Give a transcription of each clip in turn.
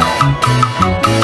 Thank you.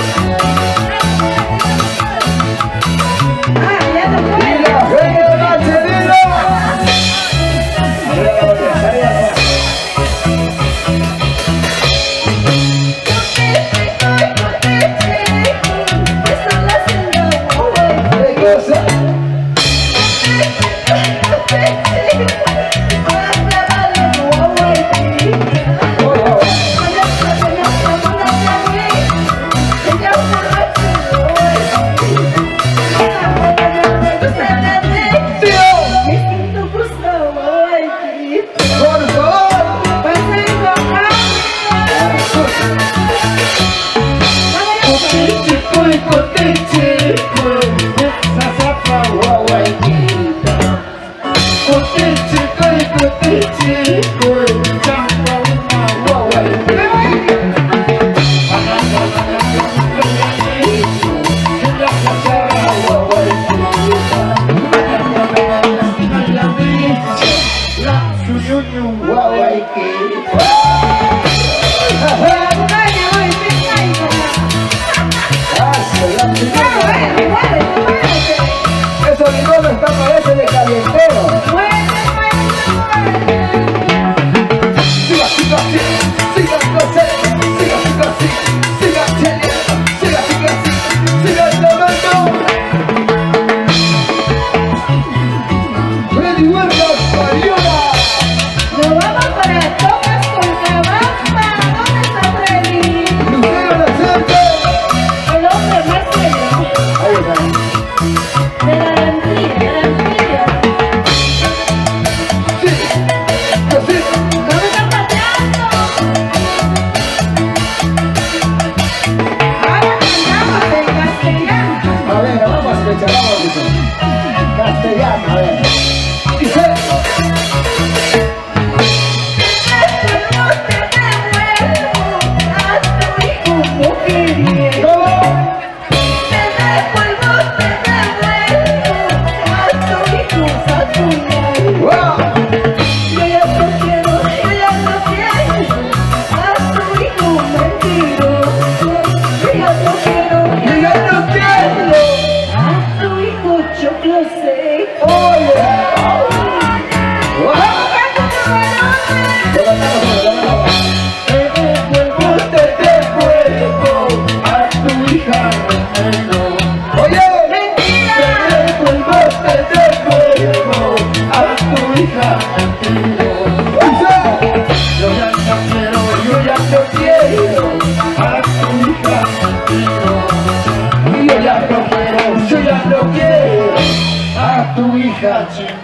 Ay,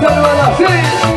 ¡Gózalo así!